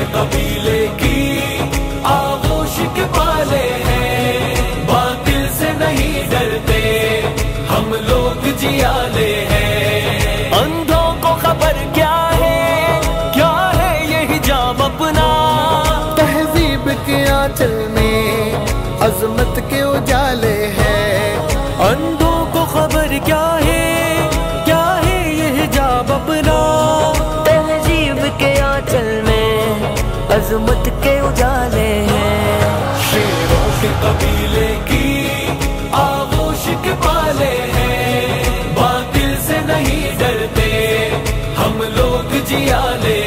के कबीले की आगोश के पाले हैं। बातिल से नहीं डरते, हम लोग जियाले हैं। अंधों को खबर क्या है? क्या है ये जाम अपना? तहजीब के आंचल में, अजमत के उजाले अजमत के उजाले हैं। शेरों के कबीले की आगोश के पाले हैं। बातिल से नहीं डरते हम लोग जियाले